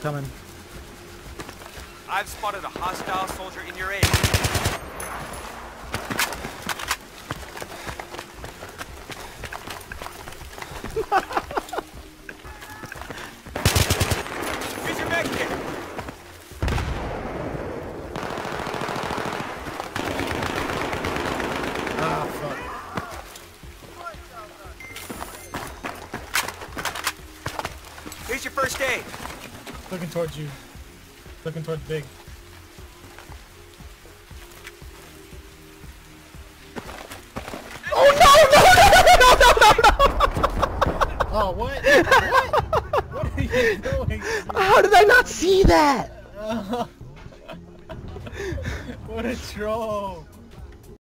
coming. I've spotted a hostile soldier in your area. Here's your med kit. Ah. Here's your first aid. Looking towards you. Looking towards Big. Oh, no! no, no, no, no, Oh what? what? What are you doing? How did I not see that? what a troll.